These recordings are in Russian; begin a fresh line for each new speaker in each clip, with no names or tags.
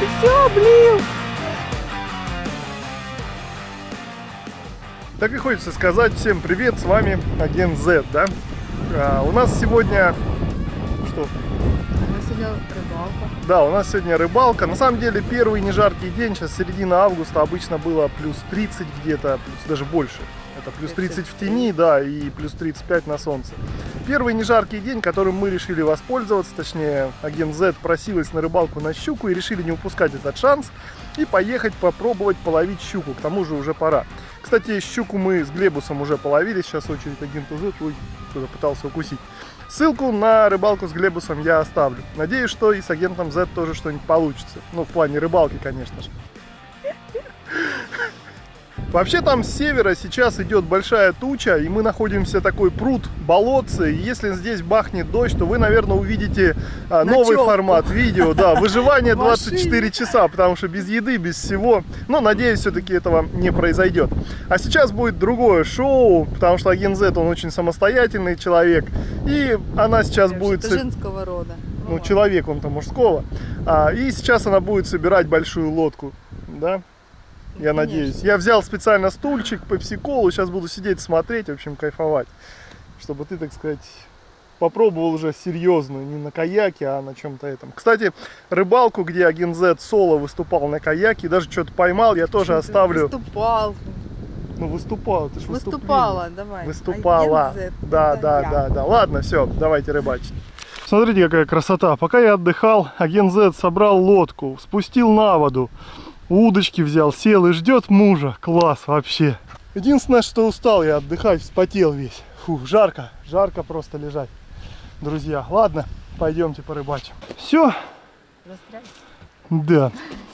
Ты все облил.
Так и хочется сказать всем привет, с вами агент Z, да? А, у нас сегодня... Что?
Сегодня рыбалка.
Да, у нас сегодня рыбалка. На самом деле первый не жаркий день, сейчас середина августа, обычно было плюс 30 где-то, плюс даже больше. Это плюс 30 в тени, да, и плюс 35 на солнце. Первый не жаркий день, которым мы решили воспользоваться, точнее, агент Z просилась на рыбалку на щуку и решили не упускать этот шанс и поехать попробовать половить щуку, к тому же уже пора. Кстати, щуку мы с Глебусом уже половили, сейчас очередь агенту Z, ой, кто-то пытался укусить. Ссылку на рыбалку с Глебусом я оставлю. Надеюсь, что и с агентом Z тоже что-нибудь получится. Ну, в плане рыбалки, конечно же. Вообще там с севера сейчас идет большая туча, и мы находимся такой пруд, болотце. И если здесь бахнет дождь, то вы, наверное, увидите а, новый
Ночевку.
формат видео. Да, выживание
В машине.
24 часа, потому что без еды, без всего. Но надеюсь, все-таки этого не произойдет. А сейчас будет другое шоу, потому что агент Z, он очень самостоятельный человек. И она сейчас будет...
Женского рода.
ну,
ладно.
человек он-то мужского. А, и сейчас она будет собирать большую лодку, да? Я
конечно.
надеюсь. Я взял специально стульчик, пепси-колу, сейчас буду сидеть, смотреть, в общем, кайфовать. Чтобы ты, так сказать, попробовал уже серьезную, не на каяке, а на чем-то этом. Кстати, рыбалку, где агент Z соло выступал на каяке, даже что-то поймал, я тоже оставлю.
Выступал.
Ну, выступал, ты ж выступление.
Выступала, давай.
Выступала. Да, да,
я.
да, да. Ладно, все, давайте рыбачить. Смотрите, какая красота. Пока я отдыхал, агент Z собрал лодку, спустил на воду, удочки взял, сел и ждет мужа. Класс вообще. Единственное, что устал я отдыхать, вспотел весь. Фу, жарко, жарко просто лежать. Друзья, ладно, пойдемте порыбачим. Все,
Застрял.
да.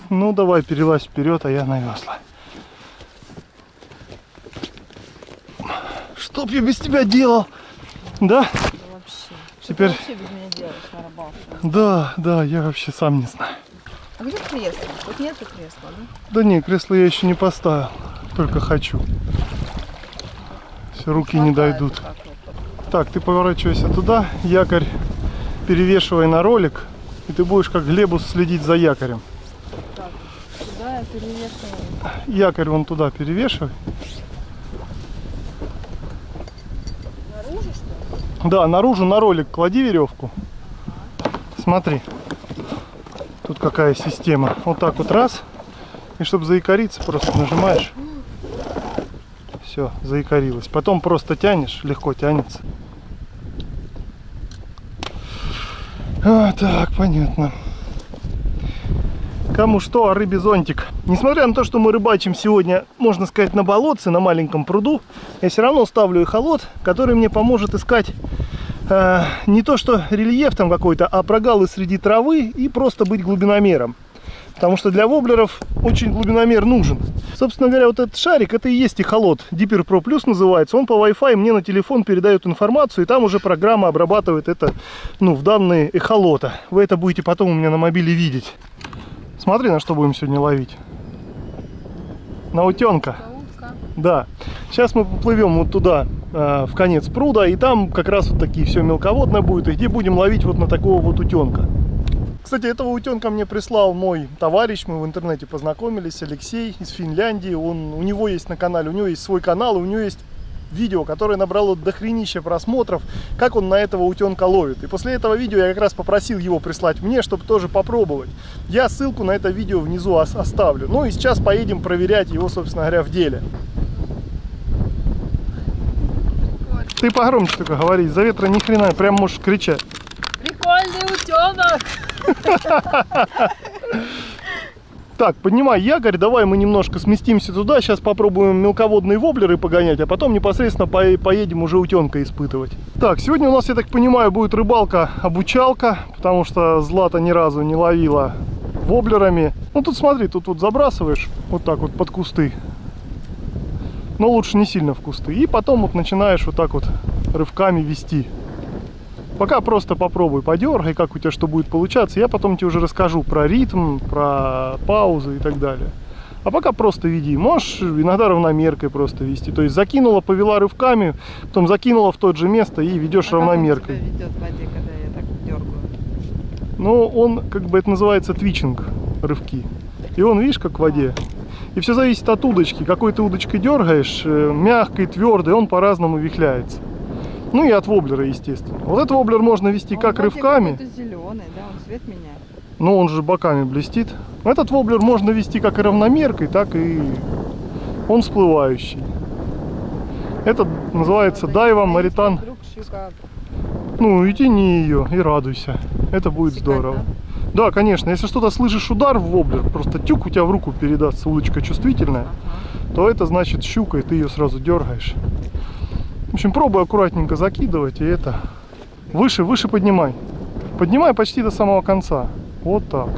Ну давай перелазь вперед, а я на весла. Что б я без тебя делал? Да?
Да вообще. Что
Теперь-
ты вообще без меня делаешь на рыбалке?
Да, да, я вообще сам не знаю.
А где кресло? Тут нету кресла, да?
Да не, кресло я еще не поставил. Только хочу. Все, руки не дойдут.
так
ты поворачивайся туда, якорь перевешивай на ролик, и ты будешь как Глебус следить за якорем.
Так, сюда я перевешиваю.
Якорь вон туда перевешивай.
Наружу, что ли?
Да, наружу на ролик клади веревку. Смотри. Тут какая система. Вот так вот раз. И чтобы заикариться, просто нажимаешь. Все, заикарилась. Потом просто тянешь, легко тянется. А, так, понятно. Кому что, а рыбе зонтик. Несмотря на то, что мы рыбачим сегодня, можно сказать, на болотце, на маленьком пруду, я все равно ставлю эхолот, который мне поможет искать э, не то что рельеф там какой-то, а прогалы среди травы и просто быть глубиномером. Потому что для воблеров очень глубиномер нужен. Собственно говоря, вот этот шарик, это и есть эхолот. Deeper Pro Plus называется. Он по Wi-Fi мне на телефон передает информацию, и там уже программа обрабатывает это ну, в данные эхолота. Вы это будете потом у меня на мобиле видеть. Смотри, на что будем сегодня ловить. На утенка. Да. Сейчас мы поплывем вот туда, э, в конец пруда, и там как раз вот такие все мелководное будет, и где будем ловить вот на такого вот утенка. Кстати, этого утенка мне прислал мой товарищ, мы в интернете познакомились, Алексей из Финляндии. Он, у него есть на канале, у него есть свой канал, у него есть видео, которое набрало дохренища просмотров, как он на этого утенка ловит. И после этого видео я как раз попросил его прислать мне, чтобы тоже попробовать. Я ссылку на это видео внизу ос- оставлю. Ну и сейчас поедем проверять его, собственно говоря, в деле. Ты погромче только говори, из-за ветра ни хрена, прям можешь кричать.
Прикольный утенок!
Так, поднимай якорь, давай мы немножко сместимся туда, сейчас попробуем мелководные воблеры погонять, а потом непосредственно по- поедем уже утенка испытывать. Так, сегодня у нас, я так понимаю, будет рыбалка-обучалка, потому что Злата ни разу не ловила воблерами. Ну тут смотри, тут вот забрасываешь вот так вот под кусты, но лучше не сильно в кусты, и потом вот начинаешь вот так вот рывками вести. Пока просто попробуй, подергай, как у тебя что будет получаться. Я потом тебе уже расскажу про ритм, про паузы и так далее. А пока просто веди. Можешь иногда равномеркой просто вести. То есть закинула, повела рывками, потом закинула в то же место и ведешь
А
равномеркой.
Как он ведет в воде, когда я так дергаю?
Ну, он, как бы это называется твичинг. рывки. И он, видишь, как в воде. И все зависит от удочки. Какой ты удочкой дергаешь, э, мягкой, твердой, он по-разному вихляется. Ну и от воблера, естественно. Вот этот воблер можно вести
Он
как рывками.
зеленый, да, он цвет меняет.
Но он же боками блестит. Этот воблер можно вести как и равномеркой, так и он всплывающий. Этот называется дайва маритан. Ну и тяни ее и радуйся. Это будет здорово. Да, конечно. Если что-то слышишь удар в воблер, просто тюк у тебя в руку передастся, удочка чувствительная, то это значит щука, и ты ее сразу дергаешь. В общем, пробуй аккуратненько закидывать, и это выше, выше поднимай. Поднимай почти до самого конца. Вот так.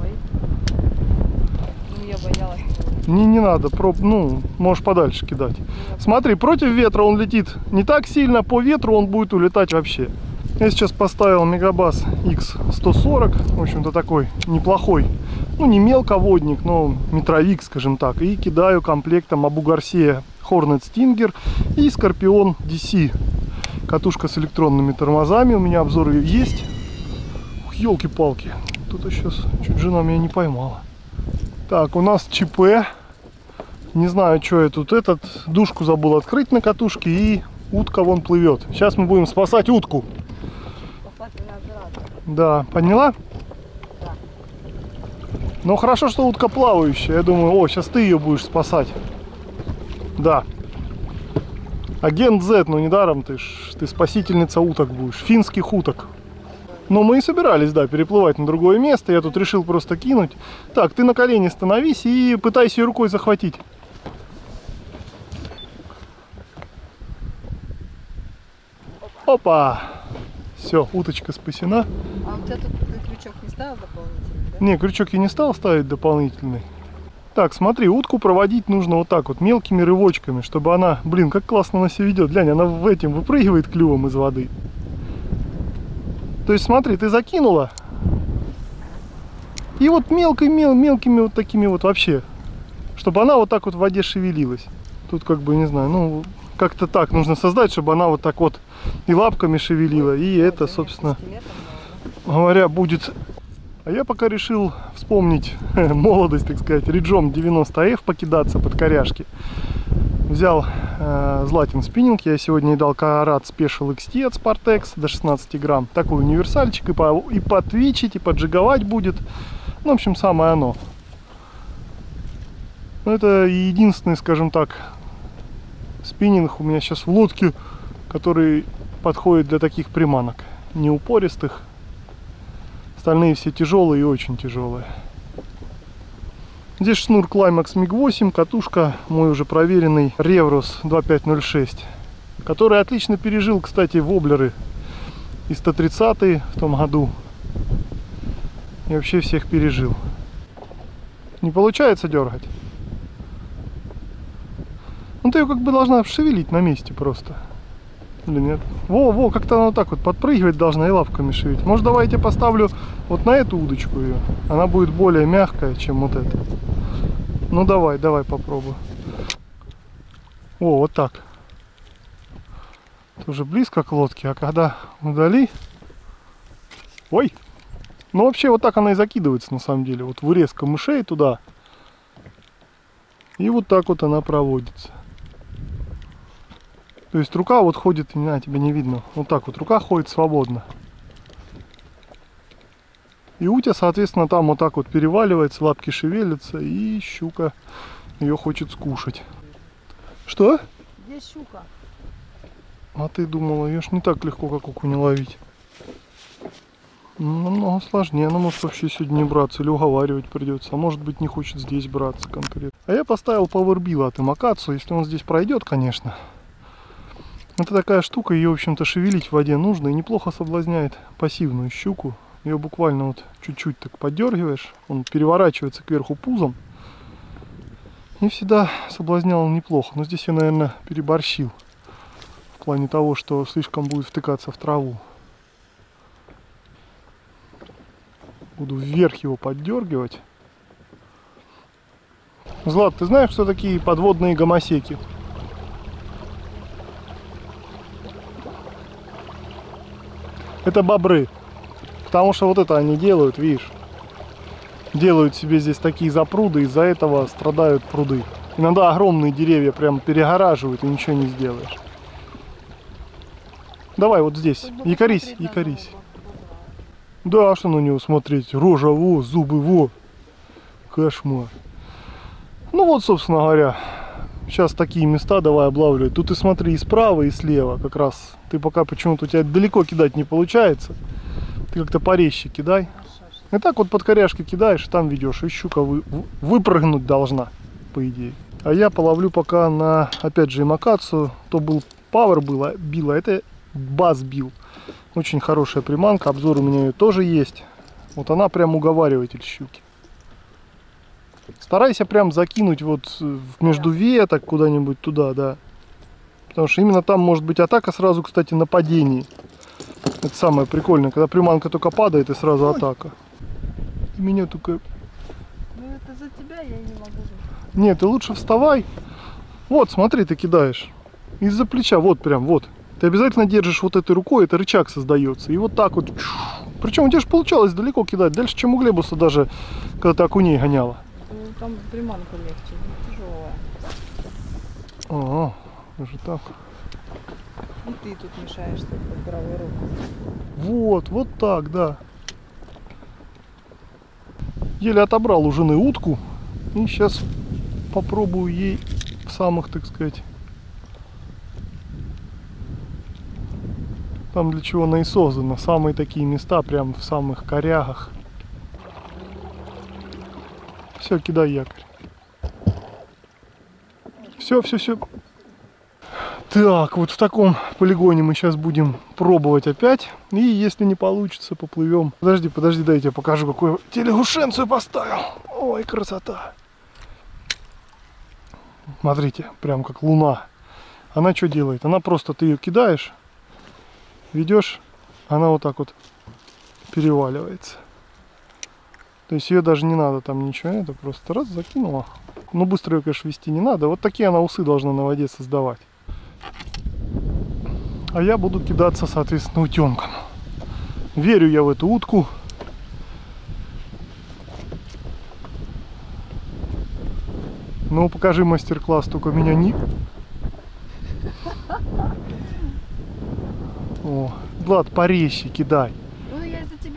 Ой. Ну, я боялась.
Не, не надо, проб, ну, можешь подальше кидать. Смотри, против ветра он летит не так сильно, по ветру он будет улетать вообще. Я сейчас поставил Мегабас X140, в общем-то такой неплохой, ну не мелководник, но метровик, скажем так. И кидаю комплектом Абу Гарсия Hornet Stinger и Скорпион DC. Катушка с электронными тормозами, у меня обзор ее есть. Елки-палки, тут сейчас чуть жена меня не поймала. Так, у нас ЧП. Не знаю, что я тут этот. Душку забыл открыть на катушке и утка вон плывет. Сейчас мы будем спасать утку. Да, поняла?
Да.
Но хорошо, что утка плавающая. Я думаю, о, сейчас ты ее будешь спасать. Да. Агент Z, ну недаром ты ж, ты спасительница уток будешь. Финских уток. Но мы и собирались, да, переплывать на другое место. Я тут решил просто кинуть. Так, ты на колени становись и пытайся ее рукой захватить. Опа! Все, уточка спасена.
А у тебя тут ты крючок не ставил дополнительный, да?
Не, крючок я не стал ставить дополнительный. Так, смотри, утку проводить нужно вот так вот, мелкими рывочками, чтобы она, блин, как классно она себя ведет. Глянь, она в этим выпрыгивает клювом из воды. То есть, смотри, ты закинула. И вот мелкой, мел, мелкими вот такими вот вообще. Чтобы она вот так вот в воде шевелилась. Тут как бы, не знаю, ну, как-то так нужно создать, чтобы она вот так вот и лапками шевелила. И это, собственно, говоря, будет... А я пока решил вспомнить молодость, так сказать, Риджом 90F покидаться под коряшки. Взял э, Златин спиннинг, я сегодня и дал Карат Special XT от Spartex до 16 грамм. Такой универсальчик, и, по, и подвичить, и поджиговать будет. Ну, в общем, самое оно. Ну, это единственный, скажем так, спиннинг у меня сейчас в лодке, который подходит для таких приманок. Не упористых, Остальные все тяжелые и очень тяжелые. Здесь шнур Climax MiG-8, катушка мой уже проверенный Revros 2506, который отлично пережил, кстати, воблеры и 130 в том году. И вообще всех пережил. Не получается дергать? Ну ты ее как бы должна шевелить на месте просто. Или нет? Во, во, как-то она вот так вот подпрыгивать должна и лапками шевелить. Может, давай я тебе поставлю вот на эту удочку ее. Она будет более мягкая, чем вот эта. Ну давай, давай попробуй. О, вот так. Тоже близко к лодке, а когда вдали... Ой! Ну вообще вот так она и закидывается на самом деле. Вот вырез камышей туда. И вот так вот она проводится. То есть рука вот ходит, не знаю, тебе не видно. Вот так вот рука ходит свободно. И утя, соответственно, там вот так вот переваливается, лапки шевелятся, и щука ее хочет скушать. Что?
Где щука?
А ты думала, ее ж не так легко, как окуня ловить. Ну, Намного сложнее, она может вообще сегодня не браться или уговаривать придется, а может быть не хочет здесь браться конкретно. А я поставил Powerbill от Имакацу, если он здесь пройдет, конечно. Это такая штука, ее, в общем-то, шевелить в воде нужно и неплохо соблазняет пассивную щуку. Ее буквально вот чуть-чуть так поддергиваешь, он переворачивается кверху пузом. И всегда соблазнял неплохо. Но здесь я, наверное, переборщил. В плане того, что слишком будет втыкаться в траву. Буду вверх его поддергивать. Злат, ты знаешь, что такие подводные гомосеки? Это бобры. Потому что вот это они делают, видишь. Делают себе здесь такие запруды, из-за этого страдают пруды. Иногда огромные деревья прям перегораживают и ничего не сделаешь. Давай вот здесь, якорись, якорись. Да, а что на него смотреть? Рожа во, зубы во. Кошмар. Ну вот, собственно говоря, сейчас такие места давай облавливать. Тут и смотри и справа, и слева как раз. Ты пока почему-то у тебя далеко кидать не получается. Ты как-то порезче кидай. И так вот под коряшкой кидаешь, там ведешь. И щука вы- выпрыгнуть должна, по идее. А я половлю пока на, опять же, эмакацию. То был пауэр был, а бил, а это бас бил. Очень хорошая приманка, обзор у меня ее тоже есть. Вот она прям уговариватель щуки. Старайся прям закинуть вот э, между веток куда-нибудь туда, да. Потому что именно там может быть атака сразу, кстати, нападение. Это самое прикольное, когда приманка только падает и сразу атака. И меня только...
Ну это за тебя я не могу.
Нет, ты лучше вставай. Вот, смотри, ты кидаешь. Из-за плеча, вот прям, вот. Ты обязательно держишь вот этой рукой, это рычаг создается. И вот так вот. Причем у тебя же получалось далеко кидать, дальше, чем у Глебуса даже, когда ты окуней гоняла.
Ну, там приманка легче, не тяжелая.
Ага, даже так.
И ты тут мешаешься под правую руку.
Вот, вот так, да. Еле отобрал у жены утку. И сейчас попробую ей в самых, так сказать, там для чего она и создана. Самые такие места, прям в самых корягах. Все, кидай якорь. Все, все, все. Так, вот в таком полигоне мы сейчас будем пробовать опять. И если не получится, поплывем. Подожди, подожди, дай я покажу, какую телегушенцию поставил. Ой, красота. Смотрите, прям как луна. Она что делает? Она просто, ты ее кидаешь, ведешь, она вот так вот переваливается. То есть ее даже не надо там ничего, это просто раз закинула. Ну быстро ее, конечно, вести не надо. Вот такие она усы должна на воде создавать. А я буду кидаться, соответственно, утенком. Верю я в эту утку. Ну, покажи мастер-класс, только меня не... О, Влад, порезче кидай.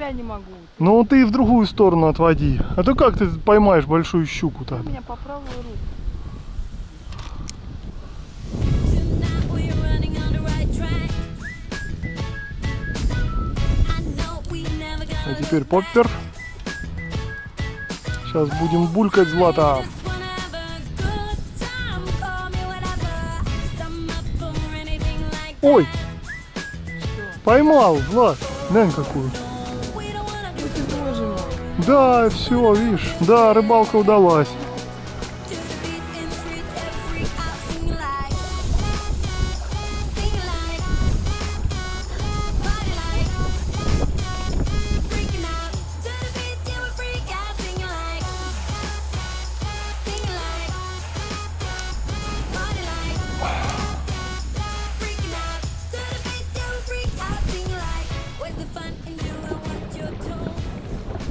Я не могу.
Ну, ты в другую сторону отводи. А то как ты поймаешь большую щуку-то?
Ты меня по правую руку.
А теперь поппер. Сейчас будем булькать злата.
just wanna have a good
Да, все, видишь. Да, рыбалка удалась.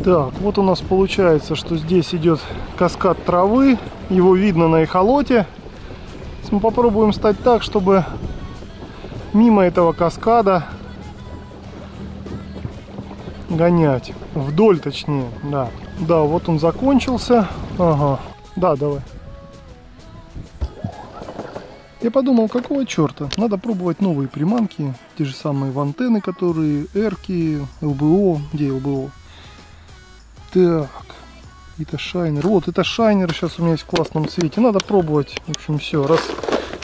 Так, вот у нас получается, что здесь идет каскад травы. Его видно на эхолоте. Сейчас мы попробуем стать так, чтобы мимо этого каскада гонять. Вдоль точнее, да. Да, вот он закончился. Ага. Да, давай. Я подумал, какого черта? Надо пробовать новые приманки. Те же самые вантены, которые, эрки, ЛБО. Где ЛБО? Так, это шайнер. Вот, это шайнер сейчас у меня есть в классном цвете. Надо пробовать. В общем, все. Раз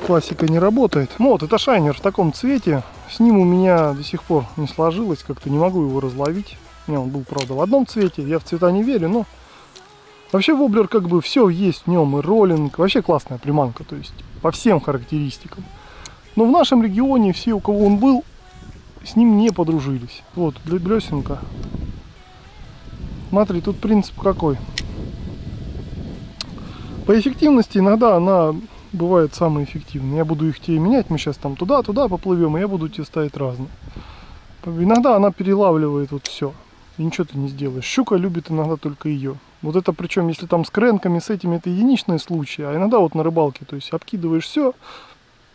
классика не работает. Ну вот, это шайнер в таком цвете. С ним у меня до сих пор не сложилось. Как-то не могу его разловить. У меня он был, правда, в одном цвете. Я в цвета не верю, но... Вообще воблер как бы все есть в нем. И роллинг. Вообще классная приманка. То есть по всем характеристикам. Но в нашем регионе все, у кого он был, с ним не подружились. Вот, блесенка. Смотри, тут принцип какой. По эффективности иногда она бывает самая эффективная. Я буду их тебе менять, мы сейчас там туда-туда поплывем, и я буду тебе ставить разные. Иногда она перелавливает вот все. И ничего ты не сделаешь. Щука любит иногда только ее. Вот это причем, если там с кренками, с этими, это единичные случаи. А иногда вот на рыбалке, то есть обкидываешь все,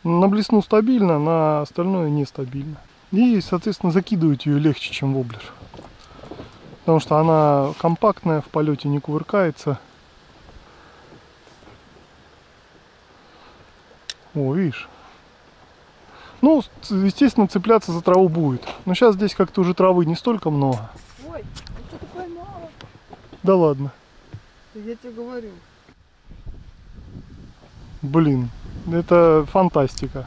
на блесну стабильно, на остальное нестабильно. И, соответственно, закидывать ее легче, чем воблер. Потому что она компактная, в полете не кувыркается. О, видишь. Ну, естественно, цепляться за траву будет. Но сейчас здесь как-то уже травы не столько много.
Ой, ну что ты поймала?
Да ладно.
Я тебе говорю.
Блин, это фантастика.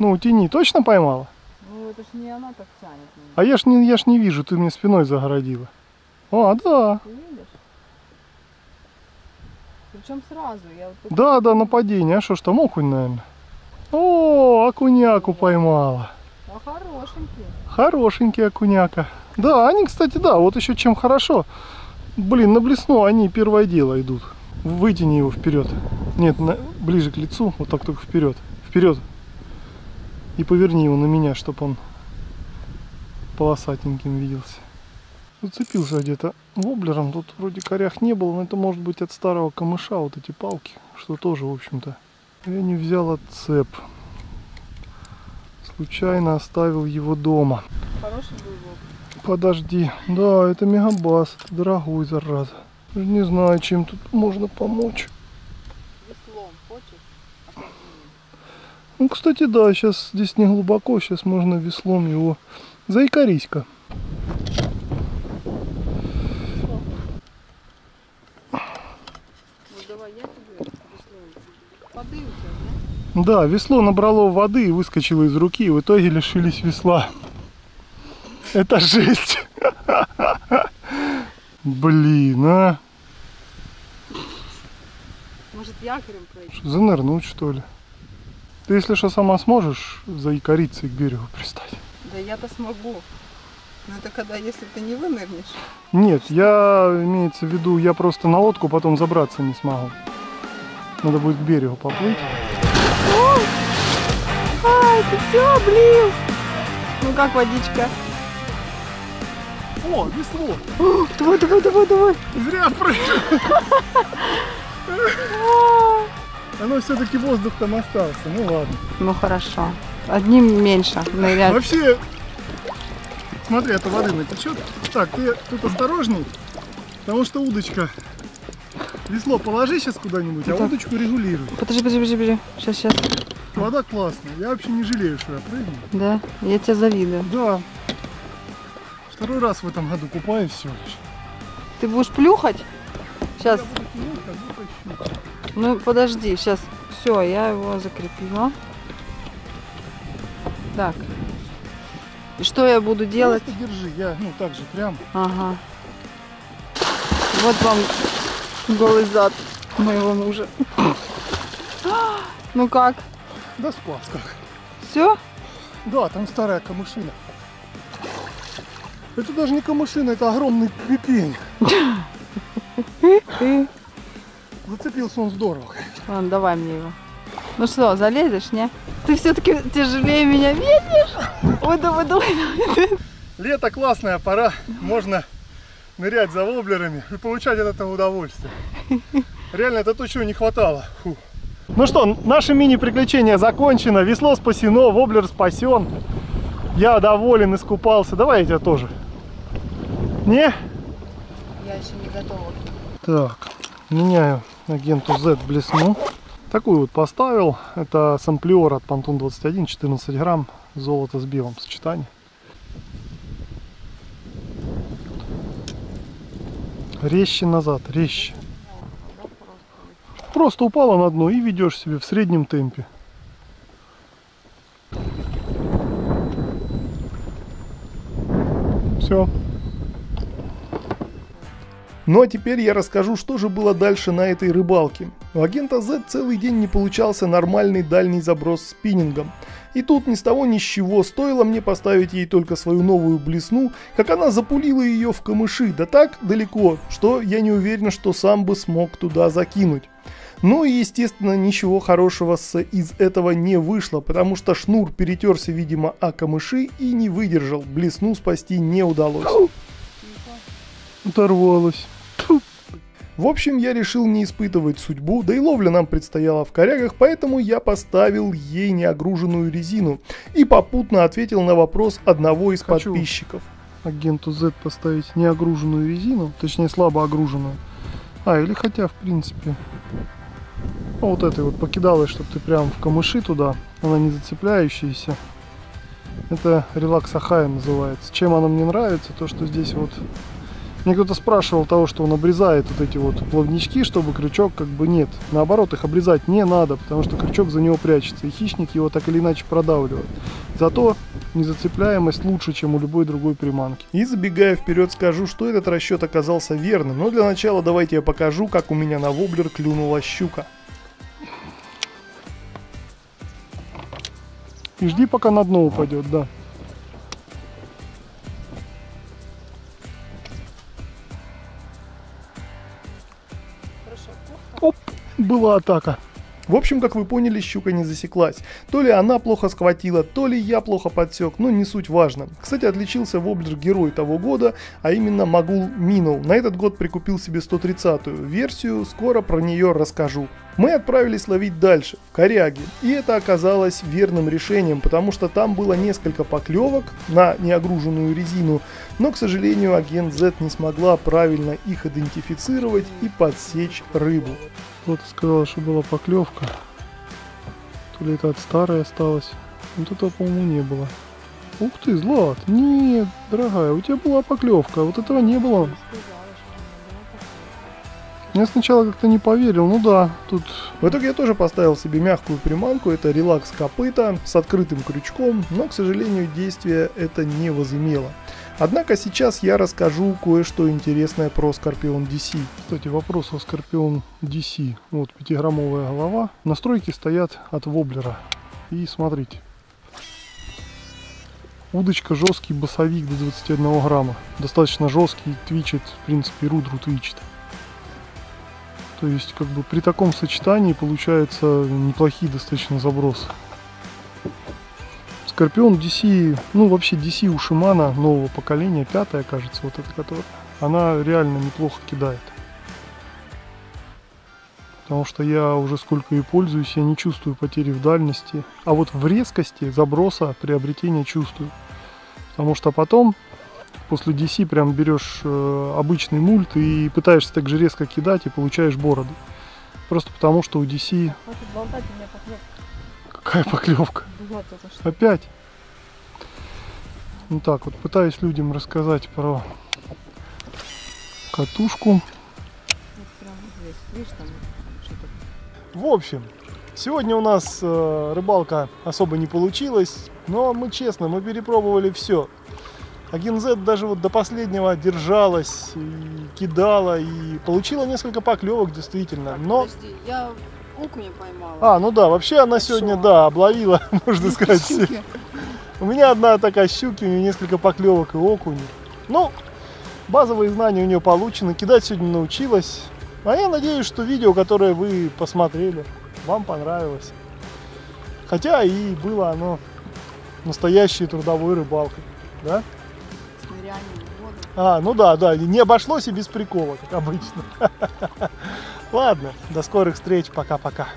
Ну, тяни, точно поймала?
Ну это ж не она так тянет меня.
А я ж не, я ж не вижу, ты мне спиной загородила. А, да.
Ты видишь? Причем сразу. Я вот тут-
Да, да, нападение. А что ж там окунь, наверное? О, окуняку поймала.
А хорошенький.
Хорошенький окуняка. Да, они, кстати, да, вот еще чем хорошо. Блин, на блесну они первое дело идут. Вытяни его вперед. Нет, на- ближе к лицу, вот так только вперед. Вперед. И поверни его на меня, чтобы он полосатеньким виделся. Зацепился где-то воблером. Тут вроде корях не было, но это может быть от старого камыша, вот эти палки. Что тоже, в общем-то. Я не взял отцеп. Случайно оставил его дома.
Хороший был воблер.
Подожди. Да, это мегабас. Это дорогой, зараза. Даже Не знаю, чем тут можно помочь.
Веслом хочешь? А как именно?
Ну, кстати, да, сейчас здесь не глубоко. Сейчас можно веслом его... Заикарись-ка.
Да,
весло набрало воды и выскочило из руки, и в итоге лишились весла. Это жесть. Блин, а.
Может якорем пройти?
Занырнуть, что ли? Ты, если что, сама сможешь заикариться и к берегу пристать?
Да я-то смогу. Но это когда, если ты не вынырнешь.
Нет, я, имеется в виду, я просто на лодку потом забраться не смогу. Надо будет к берегу поплыть.
Ай, ты все облил. Ну как водичка?
О, весло!
Давай, давай, давай, давай.
Зря прыгал! Оно все-таки воздух там остался, ну ладно.
Ну хорошо. Одним меньше нырять.
Вообще, смотри, это воды натечет. Так, ты тут осторожней, потому что удочка. Весло положи сейчас куда-нибудь, а удочку регулируй.
Подожди, подожди, подожди, подожди. Сейчас, сейчас.
Вода классная, я вообще не жалею, что я прыгну.
Да, я тебе завидую.
Да. Второй раз в этом году купаюсь все.
Ты будешь плюхать? Сейчас.
Я буду как будто щука.
Ну подожди, сейчас. Все, я его закрепила. Так. И что я буду делать?
Просто держи, я, ну так же, прям.
Ага. Вот вам голый зад моего мужа. Ну как?
Да спас как.
Все?
Да, там старая камышина. Это даже не камышина, это огромный пипень. Зацепился он здорово.
Ладно, давай мне его. Ну что, залезешь, не? Ты все-таки тяжелее меня видишь? Давай, давай.
Лето классная пора, можно нырять за воблерами и получать от этого удовольствие. Реально, это то, чего не хватало. Фу. Ну что, наше мини-приключение закончено, весло спасено, воблер спасен. Я доволен, искупался. Давай я тебя тоже. Не?
Я еще не готова.
Так, меняю агенту Z блесну. Такую вот поставил. Это самплиор от Pantone 21, 14 грамм. Золото с белым в сочетании. Резче назад, резче. Просто упала на дно и ведешь себе в среднем темпе. Все. Ну а теперь я расскажу, что же было дальше на этой рыбалке. У агента Z целый день не получался нормальный дальний заброс спиннингом. И тут ни с того ни с чего стоило мне поставить ей только свою новую блесну, как она запулила ее в камыши, да так далеко, что я не уверен, что сам бы смог туда закинуть. Ну и естественно ничего хорошего с- из этого не вышло, потому что шнур перетерся видимо о камыши и не выдержал, блесну спасти не удалось. оторвалась. В общем, я решил не испытывать судьбу, да и ловля нам предстояла в корягах, поэтому я поставил ей неогруженную резину и попутно ответил на вопрос одного из
Хочу.
подписчиков.
Агенту Z поставить неогруженную резину, точнее слабо огруженную. А, или хотя, в принципе, ну, вот этой вот покидалось, чтобы ты прям в камыши туда, она не зацепляющаяся. Это релакс Ахая называется. Чем она мне нравится, то что здесь вот... Мне кто-то спрашивал того, что он обрезает вот эти вот плавнички, чтобы крючок как бы нет. Наоборот, их обрезать не надо, потому что крючок за него прячется, и хищник его так или иначе продавливает. Зато незацепляемость лучше, чем у любой другой приманки.
И забегая вперед, скажу, что этот расчет оказался верным. Но для начала давайте я покажу, как у меня на воблер клюнула щука.
И жди, пока на дно упадет, да. Была атака.
В общем, как вы поняли, щука не засеклась. То ли она плохо схватила, то ли я плохо подсек, но не суть важно. Кстати, отличился воблер герой того года, а именно Магул Минул. На этот год прикупил себе 130-ю версию, скоро про нее расскажу. Мы отправились ловить дальше, в Коряги, и это оказалось верным решением, потому что там было несколько поклевок на неогруженную резину, но, к сожалению, агент Z не смогла правильно их идентифицировать и подсечь рыбу.
Кто-то сказал, что была поклевка. То ли это от старой осталось. Вот этого, по-моему, не было. Ух ты, Злат! Нет, дорогая, у тебя была поклевка, а вот этого не было. Я сначала как-то не поверил, ну да, тут
В итоге я тоже поставил себе мягкую приманку, это релакс копыта с открытым крючком, но, к сожалению, действия это не возымело. Однако сейчас я расскажу кое-что интересное про Скорпион DC.
Кстати, вопрос о Скорпион DC. Вот пятиграммовая голова. Настройки стоят от воблера. И смотрите. Удочка жесткий басовик до 21 грамма. Достаточно жесткий, твичит, в принципе, рудру твичит. То есть, как бы при таком сочетании получается неплохие достаточно забросы. Скорпион DC, ну вообще DC у Шимана нового поколения, пятая, кажется, вот эта которая, она реально неплохо кидает. Потому что я уже сколько и пользуюсь, я не чувствую потери в дальности. А вот в резкости заброса приобретения чувствую. Потому что потом, после DC, прям берешь э, обычный мульт и пытаешься так же резко кидать и получаешь бороды. Просто потому, что у DC
Хватит болтать, у меня поклевка
какая поклевка. Опять. Ну так вот, пытаюсь людям рассказать про катушку.
В общем, сегодня у нас э, рыбалка особо не получилась, но мы честно, мы перепробовали все. Агент Z даже вот до последнего держалась, и кидала, и получила несколько поклевок действительно. Но,
Подожди, я окуня поймала.
а, ну да, вообще она сегодня, да, обловила, можно сказать, все. У меня одна атака щуки, у нее несколько поклевок и окуни. Ну, базовые знания у нее получены, кидать сегодня научилась. А я надеюсь, что видео, которое вы посмотрели, вам понравилось. Хотя и было оно настоящей трудовой рыбалкой. Да?
С нырянием в воду.
А, ну да, да, не обошлось и без прикола, как обычно. Ладно, до скорых встреч, пока-пока.